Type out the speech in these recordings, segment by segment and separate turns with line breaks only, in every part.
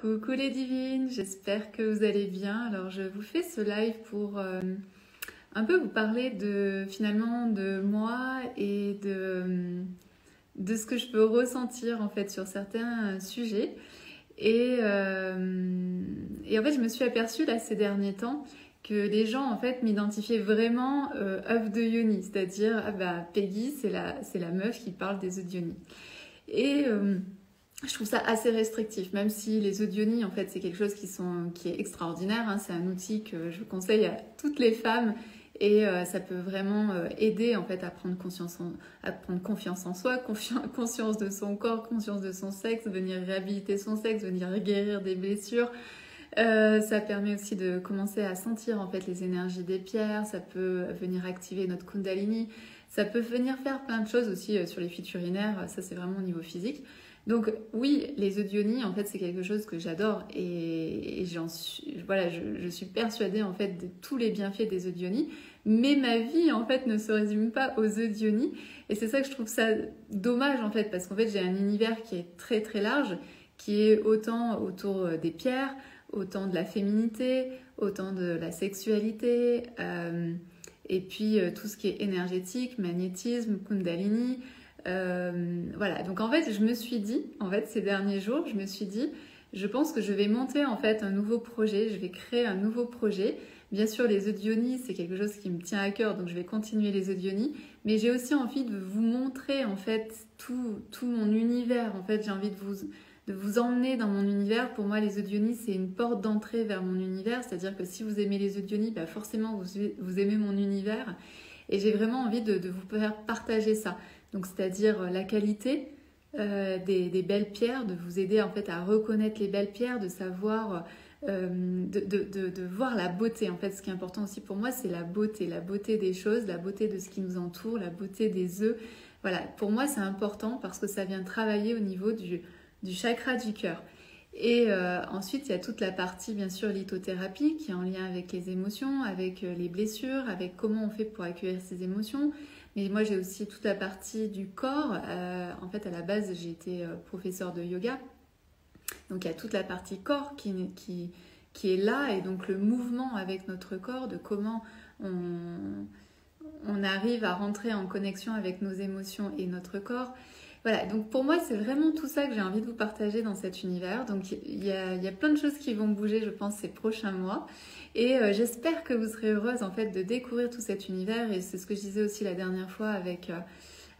Coucou les divines, j'espère que vous allez bien. Alors je vous fais ce live pour euh, un peu vous parler de finalement de moi et de, de ce que je peux ressentir en fait sur certains sujets. Et, euh, et en fait je me suis aperçue là ces derniers temps que les gens en fait m'identifiaient vraiment euh, œuf de Yoni, c'est-à-dire ah bah Peggy c'est la, c'est la meuf qui parle des œufs de Yoni. Et euh, je trouve ça assez restrictif, même si les audionies, en fait, c'est quelque chose qui, sont, qui est extraordinaire. Hein. c'est un outil que je conseille à toutes les femmes et euh, ça peut vraiment euh, aider en fait à prendre conscience, à prendre confiance en soi, conscience de son corps, conscience de son sexe, venir réhabiliter son sexe, venir guérir des blessures. Euh, ça permet aussi de commencer à sentir en fait les énergies des pierres. Ça peut venir activer notre Kundalini. Ça peut venir faire plein de choses aussi sur les fuites urinaires. Ça c'est vraiment au niveau physique. Donc oui, les audionies, en fait, c'est quelque chose que j'adore et, j'en suis, voilà, je, suis persuadée en fait de tous les bienfaits des audionies. Mais ma vie, en fait, ne se résume pas aux audionies et c'est ça que je trouve ça dommage en fait parce qu'en fait j'ai un univers qui est très très large, qui est autant autour euh, des pierres, autant de la féminité, autant de la sexualité. Euh, et puis euh, tout ce qui est énergétique, magnétisme, kundalini, euh, voilà, donc en fait, je me suis dit, en fait, ces derniers jours, je me suis dit, je pense que je vais monter en fait un nouveau projet, je vais créer un nouveau projet. Bien sûr, les audionies, c'est quelque chose qui me tient à cœur, donc je vais continuer les audionies, mais j'ai aussi envie de vous montrer en fait tout, tout mon univers. En fait, j'ai envie de vous, de vous emmener dans mon univers. Pour moi, les audionies, c'est une porte d'entrée vers mon univers, c'est-à-dire que si vous aimez les audionies, bah forcément, vous, vous aimez mon univers. Et j'ai vraiment envie de, de vous faire partager ça. Donc c'est-à-dire euh, la qualité euh, des, belles pierres, de vous aider en fait à reconnaître les belles pierres, de savoir, euh, de, voir la beauté. En fait, ce qui est important aussi pour moi, c'est la beauté, la beauté des choses, la beauté de ce qui nous entoure, la beauté des œufs. Voilà, pour moi c'est important parce que ça vient travailler au niveau du, chakra du cœur. Et ensuite, il y a toute la partie, bien sûr, lithothérapie qui est en lien avec les émotions, avec les blessures, avec comment on fait pour accueillir ces émotions, mais moi, j'ai aussi toute la partie du corps. Euh, en fait, à la base, j'ai été euh, professeur de yoga. Donc, il y a toute la partie corps qui, est là et donc le mouvement avec notre corps, de comment on arrive à rentrer en connexion avec nos émotions et notre corps. Voilà, donc pour moi, c'est vraiment tout ça que j'ai envie de vous partager dans cet univers. Donc il y a, y a, plein de choses qui vont bouger, je pense, ces prochains mois. Et euh, j'espère que vous serez heureuse en fait de découvrir tout cet univers. Et c'est ce que je disais aussi la dernière fois avec euh,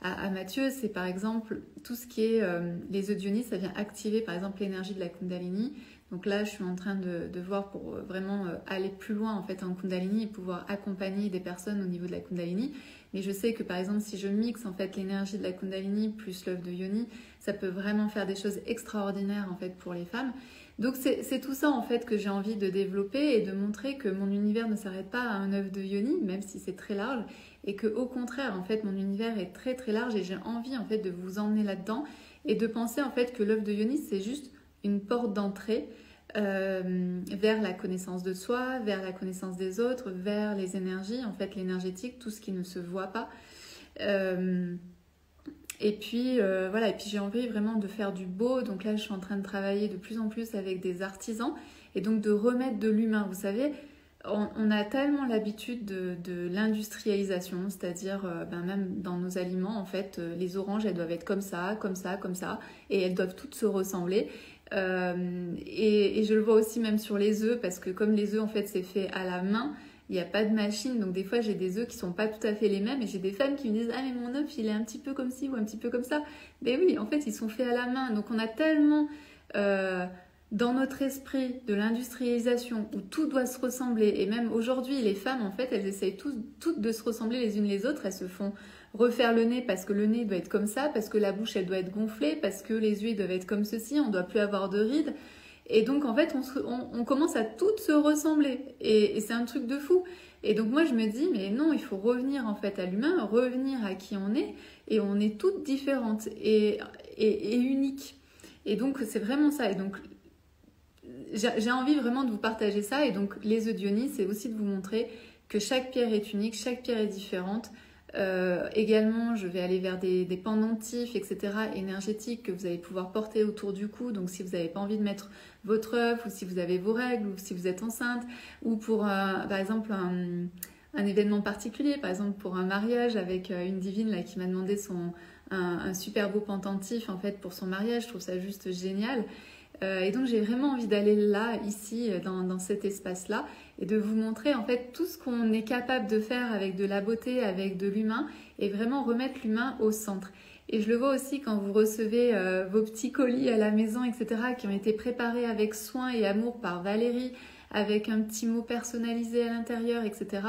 à, Mathieu, c'est par exemple tout ce qui est euh, les audionies, ça vient activer par exemple l'énergie de la Kundalini. Donc là, je suis en train de, voir pour vraiment aller plus loin en fait en Kundalini et pouvoir accompagner des personnes au niveau de la Kundalini. Mais je sais que par exemple, si je mixe en fait l'énergie de la Kundalini plus l'œuf de Yoni, ça peut vraiment faire des choses extraordinaires en fait pour les femmes. Donc c'est tout ça en fait que j'ai envie de développer et de montrer que mon univers ne s'arrête pas à un œuf de Yoni, même si c'est très large, et que au contraire en fait mon univers est très très large et j'ai envie en fait de vous emmener là-dedans et de penser en fait que l'œuf de Yoni c'est juste une porte d'entrée euh, vers la connaissance de soi, vers la connaissance des autres, vers les énergies, en fait l'énergétique, tout ce qui ne se voit pas. Euh, et puis euh, voilà, et puis j'ai envie vraiment de faire du beau. Donc là, je suis en train de travailler de plus en plus avec des artisans et donc de remettre de l'humain. Vous savez, on, a tellement l'habitude de, l'industrialisation, c'est-à-dire ben même dans nos aliments, en fait, les oranges, elles doivent être comme ça, comme ça, comme ça, et elles doivent toutes se ressembler. Euh, et, je le vois aussi même sur les œufs, parce que comme les œufs, en fait, c'est fait à la main, il n'y a pas de machine. Donc des fois, j'ai des œufs qui sont pas tout à fait les mêmes. Et j'ai des femmes qui me disent, ah mais mon œuf, il est un petit peu comme ci ou un petit peu comme ça. Mais oui, en fait, ils sont faits à la main. Donc on a tellement... Euh, dans notre esprit de l'industrialisation où tout doit se ressembler, et même aujourd'hui, les femmes, en fait, elles essayent toutes de se ressembler les unes les autres, elles se font refaire le nez parce que le nez doit être comme ça, parce que la bouche elle doit être gonflée, parce que les yeux doivent être comme ceci, on doit plus avoir de rides. Et donc en fait on, commence à toutes se ressembler et, c'est un truc de fou. Et donc moi je me dis mais non il faut revenir en fait à l'humain, revenir à qui on est et on est toutes différentes et, et, uniques. Et donc c'est vraiment ça. Et donc j'ai envie vraiment de vous partager ça et donc les Dionis c'est aussi de vous montrer que chaque pierre est unique, chaque pierre est différente Euh, également, je vais aller vers des, pendentifs, etc., énergétiques que vous allez pouvoir porter autour du cou. Donc, si vous n'avez pas envie de mettre votre œuf, ou si vous avez vos règles, ou si vous êtes enceinte, ou pour, par exemple, un, événement particulier, par exemple pour un mariage avec une divine là, qui m'a demandé son, un, un, super beau pendentif en fait pour son mariage. Je trouve ça juste génial. Euh, et donc j'ai vraiment envie d'aller là, ici, dans, dans cet espace-là, et de vous montrer en fait tout ce qu'on est capable de faire avec de la beauté, avec de l'humain, et vraiment remettre l'humain au centre. Et je le vois aussi quand vous recevez euh, vos petits colis à la maison, etc., qui ont été préparés avec soin et amour par Valérie, avec un petit mot personnalisé à l'intérieur, etc.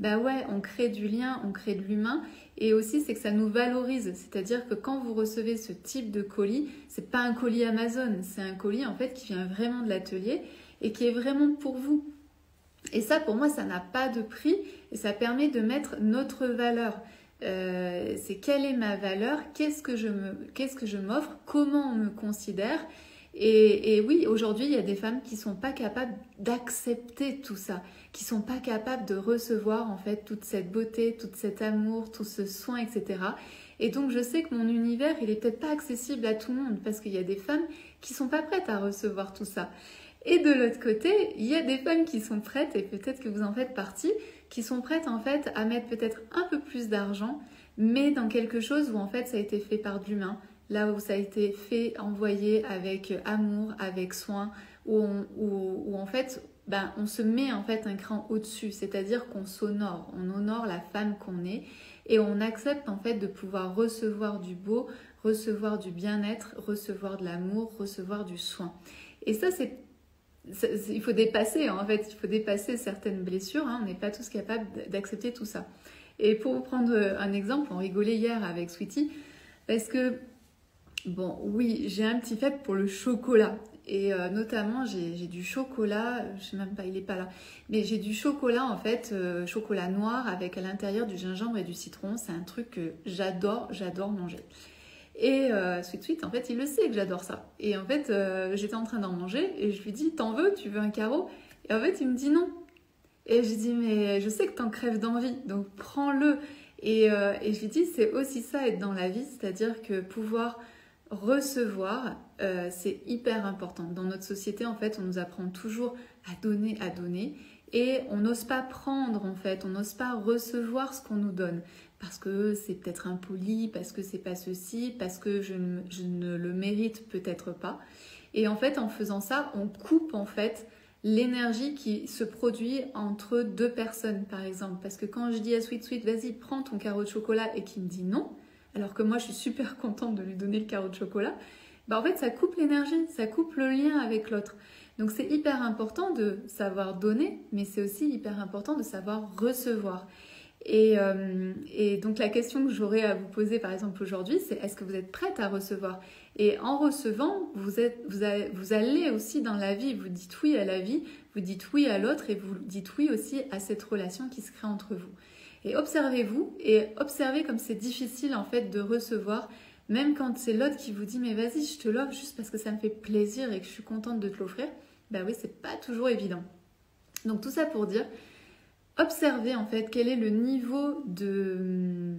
Bah ouais, on crée du lien, on crée de l'humain. Et aussi, c'est que ça nous valorise. C'est-à-dire que quand vous recevez ce type de colis, c'est pas un colis Amazon, c'est un colis en fait qui vient vraiment de l'atelier et qui est vraiment pour vous. Et ça, pour moi, ça n'a pas de prix et ça permet de mettre notre valeur. Euh, c'est quelle est ma valeur, qu'est-ce que je m'offre, comment on me considère. Et, oui, aujourd'hui, il y a des femmes qui sont pas capables d'accepter tout ça, qui sont pas capables de recevoir en fait toute cette beauté, tout cet amour, tout ce soin, etc. Et donc, je sais que mon univers, il est peut-être pas accessible à tout le monde parce qu'il y a des femmes qui sont pas prêtes à recevoir tout ça. Et de l'autre côté, il y a des femmes qui sont prêtes, et peut-être que vous en faites partie, qui sont prêtes en fait à mettre peut-être un peu plus d'argent, mais dans quelque chose où en fait ça a été fait par de l'humain, là où ça a été fait, envoyé avec amour, avec soin, où, où, en fait ben, on se met en fait un cran au-dessus, c'est-à-dire qu'on s'honore, on honore la femme qu'on est et on accepte en fait de pouvoir recevoir du beau, recevoir du bien-être, recevoir de l'amour, recevoir du soin. Et ça c'est il faut dépasser, en fait, il faut dépasser certaines blessures. Hein. on n'est pas tous capables d'accepter tout ça. Et pour vous prendre un exemple, on rigolait hier avec Sweetie, parce que, bon, oui, j'ai un petit faible pour le chocolat. Et euh, notamment, j'ai du chocolat, je sais même pas, il est pas là, mais j'ai du chocolat en fait, euh, chocolat noir avec à l'intérieur du gingembre et du citron. C'est un truc que j'adore, j'adore manger. Et euh, Sweet Sweet, en fait, il le sait que j'adore ça. Et en fait, euh, j'étais en train d'en manger et je lui dis T'en veux? Tu veux un carreau? Et en fait, il me dit non. Et je dis Mais je sais que t'en crèves d'envie, donc prends-le. Et, et, je lui dis C'est aussi ça être dans la vie, c'est-à-dire que pouvoir recevoir, euh, c'est hyper important. Dans notre société, en fait, on nous apprend toujours à donner, à donner. Et on n'ose pas prendre en fait, on n'ose pas recevoir ce qu'on nous donne parce que c'est peut-être impoli, parce que c'est pas ceci, parce que je, ne le mérite peut-être pas. Et en fait, en faisant ça, on coupe en fait l'énergie qui se produit entre deux personnes, par exemple. Parce que quand je dis à Sweet Sweet, vas-y, prends ton carreau de chocolat, et qu'il me dit non, alors que moi je suis super contente de lui donner le carreau de chocolat, bah en fait ça coupe l'énergie, ça coupe le lien avec l'autre. Donc c'est hyper important de savoir donner, mais c'est aussi hyper important de savoir recevoir. Euh, et, donc la question que j'aurais à vous poser par exemple aujourd'hui, c'est est-ce que vous êtes prête à recevoir? Et en recevant, vous, allez aussi dans la vie, vous dites oui à la vie, vous dites oui à l'autre et vous dites oui aussi à cette relation qui se crée entre vous. Et observez-vous et observez comme c'est difficile en fait de recevoir, même quand c'est l'autre qui vous dit mais vas-y je te l'offre juste parce que ça me fait plaisir et que je suis contente de te l'offrir. Ben oui, c'est pas toujours évident. Donc tout ça pour dire, observez en fait quel est le niveau de,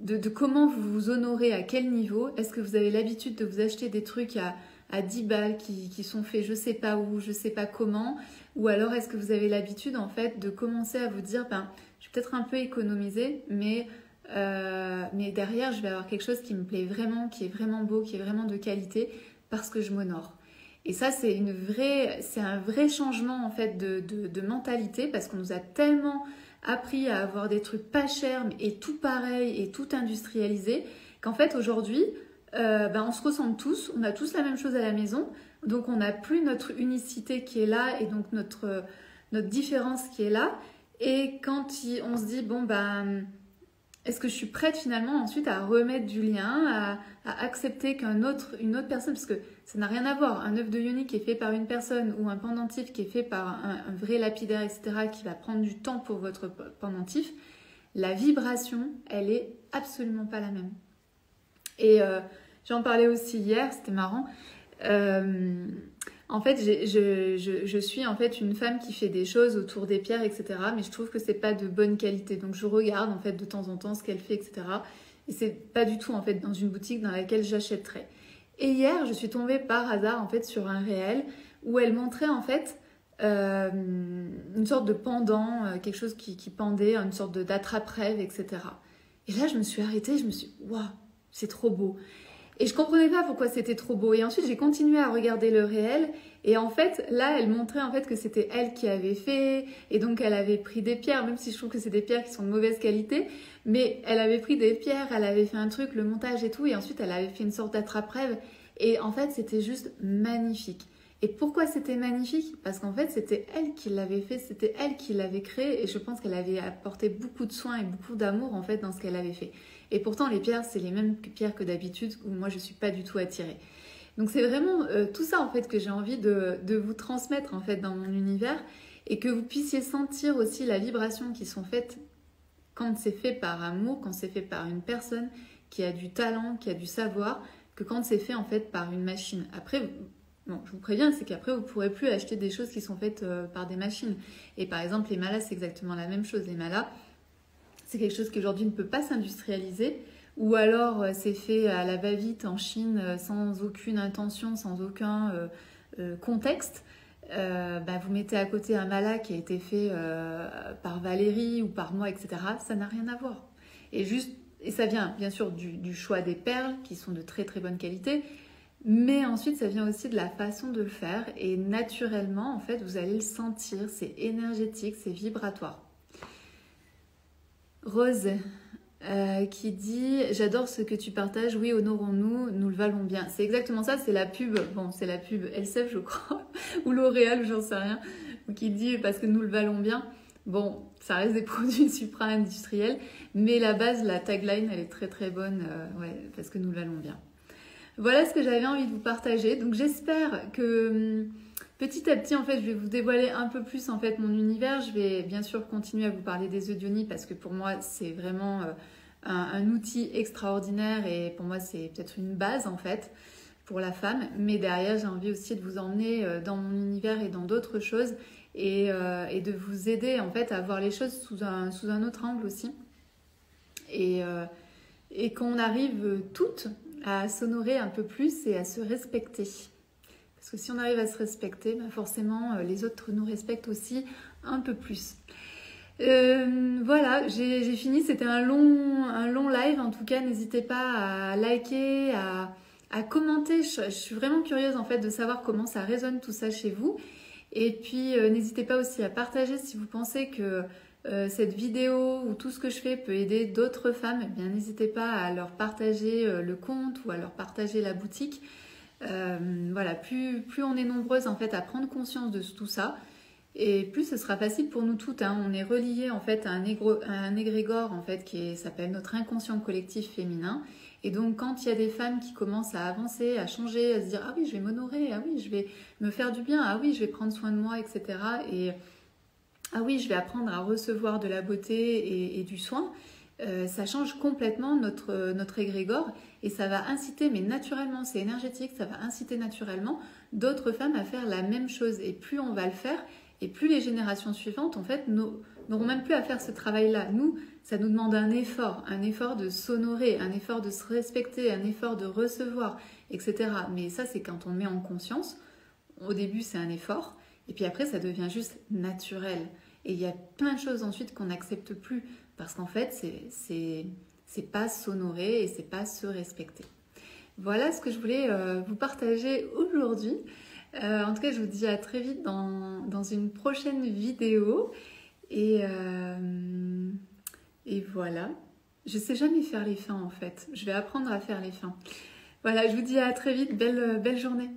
de, comment vous vous honorez, à quel niveau. Est-ce que vous avez l'habitude de vous acheter des trucs à, à 10 balles qui, qui, sont faits je sais pas où, je sais pas comment? Ou alors est-ce que vous avez l'habitude en fait de commencer à vous dire, ben, je vais peut-être un peu économiser, mais, euh, mais derrière je vais avoir quelque chose qui me plaît vraiment, qui est vraiment beau, qui est vraiment de qualité, parce que je m'honore. Et ça, c'est une vraie, c'est un vrai changement en fait de, mentalité parce qu'on nous a tellement appris à avoir des trucs pas chers et tout pareil et tout industrialisé qu'en fait aujourd'hui, euh, ben, on se ressemble tous, on a tous la même chose à la maison, donc on n'a plus notre unicité qui est là et donc notre, notre différence qui est là. Et quand on se dit bon ben est-ce que je suis prête finalement ensuite à remettre du lien, à, accepter qu'un autre, une autre personne, parce que ça n'a rien à voir, un œuf de yoni qui est fait par une personne ou un pendentif qui est fait par un, vrai lapidaire, etc., qui va prendre du temps pour votre pendentif, la vibration, elle est absolument pas la même. Et euh, j'en parlais aussi hier, c'était marrant. Euh, En fait, je, suis en fait une femme qui fait des choses autour des pierres, etc. Mais je trouve que c'est pas de bonne qualité. Donc je regarde en fait de temps en temps ce qu'elle fait, etc. Et c'est pas du tout en fait dans une boutique dans laquelle j'achèterais. Et hier, je suis tombée par hasard en fait sur un réel où elle montrait en fait euh, une sorte de pendant, euh, quelque chose qui, pendait, une sorte d'attrape-rêve, etc. Et là, je me suis arrêtée, je me suis dit, waouh, c'est trop beau. Et je comprenais pas pourquoi c'était trop beau. Et ensuite, j'ai continué à regarder le réel. Et en fait, là, elle montrait en fait que c'était elle qui avait fait. Et donc, elle avait pris des pierres, même si je trouve que c'est des pierres qui sont de mauvaise qualité. Mais elle avait pris des pierres, elle avait fait un truc, le montage et tout. Et ensuite, elle avait fait une sorte d'attrape-rêve. Et en fait, c'était juste magnifique. Et pourquoi c'était magnifique? Parce qu'en fait, c'était elle qui l'avait fait, c'était elle qui l'avait créé. Et je pense qu'elle avait apporté beaucoup de soins et beaucoup d'amour en fait dans ce qu'elle avait fait. Et pourtant, les pierres, c'est les mêmes pierres que d'habitude, où moi, je ne suis pas du tout attirée. Donc c'est vraiment euh, tout ça en fait que j'ai envie de, de, vous transmettre en fait dans mon univers et que vous puissiez sentir aussi la vibration qui sont faites quand c'est fait par amour, quand c'est fait par une personne qui a du talent, qui a du savoir, que quand c'est fait en fait par une machine. Après, bon, je vous préviens, c'est qu'après vous pourrez plus acheter des choses qui sont faites euh, par des machines. Et par exemple, les malas, c'est exactement la même chose. Les malas, c'est quelque chose qui aujourd'hui ne peut pas s'industrialiser, ou alors euh, c'est fait à la va-vite en Chine euh, sans aucune intention, sans aucun euh, contexte. Bah, vous mettez à côté un mala qui a été fait par Valérie ou par moi, etc. Ça n'a rien à voir. Et juste, et ça vient bien sûr du, du, choix des perles qui sont de très très bonne qualité, mais ensuite ça vient aussi de la façon de le faire et naturellement en fait vous allez le sentir, c'est énergétique, c'est vibratoire. Rose euh, qui dit J'adore ce que tu partages, oui, honorons-nous, nous le valons bien. C'est exactement ça, c'est la pub, bon, c'est la pub LCF, je crois, ou L'Oréal, j'en sais rien, qui dit Parce que nous le valons bien. Bon, ça reste des produits supra-industriels, mais la base, la tagline, elle est très très bonne, euh, ouais, parce que nous le valons bien. Voilà ce que j'avais envie de vous partager. Donc j'espère que hum, Petit à petit, en fait, je vais vous dévoiler un peu plus en fait mon univers. Je vais bien sûr continuer à vous parler des Eudionies parce que pour moi, c'est vraiment euh, un, outil extraordinaire et pour moi, c'est peut-être une base en fait pour la femme. Mais derrière, j'ai envie aussi de vous emmener euh, dans mon univers et dans d'autres choses euh, et, de vous aider en fait à voir les choses sous un, sous un autre angle aussi. Et qu'on arrive toutes à s'honorer un peu plus et à se respecter. Parce que si on arrive à se respecter, ben forcément euh, les autres nous respectent aussi un peu plus. Euh, voilà, j'ai fini. C'était un long, un long live. En tout cas, n'hésitez pas à liker, à, commenter. Je, suis vraiment curieuse en fait de savoir comment ça résonne tout ça chez vous. Et puis, euh, n'hésitez pas aussi à partager si vous pensez que cette vidéo ou tout ce que je fais peut aider d'autres femmes. Eh bien, n'hésitez pas à leur partager le compte ou à leur partager la boutique. Euh, voilà, plus, on est nombreuses en fait à prendre conscience de tout ça, et plus ce sera facile pour nous toutes. Hein. On est relié en fait à un, un égrégore en fait qui s'appelle notre inconscient collectif féminin. Et donc quand il y a des femmes qui commencent à avancer, à changer, à se dire ah oui je vais m'honorer, ah oui je vais me faire du bien, ah oui je vais prendre soin de moi, etc. Et ah oui je vais apprendre à recevoir de la beauté et du soin. Euh, ça change complètement notre, notre égrégore et ça va inciter, mais naturellement, c'est énergétique, ça va inciter naturellement d'autres femmes à faire la même chose. Et plus on va le faire, et plus les générations suivantes, en fait, n'auront même plus à faire ce travail-là. Nous, ça nous demande un effort, un effort de s'honorer, un effort de se respecter, un effort de recevoir, etc. Mais ça, c'est quand on met en conscience. Au début, c'est un effort, et puis après, ça devient juste naturel. Et il y a plein de choses ensuite qu'on n'accepte plus. Parce qu'en fait, c'est pas s'honorer et c'est pas se respecter. Voilà ce que je voulais euh, vous partager aujourd'hui. Euh, en tout cas, je vous dis à très vite dans, une prochaine vidéo. Et, euh, et voilà. Je sais jamais faire les fins en fait. Je vais apprendre à faire les fins. Voilà, je vous dis à très vite. Belle, belle journée.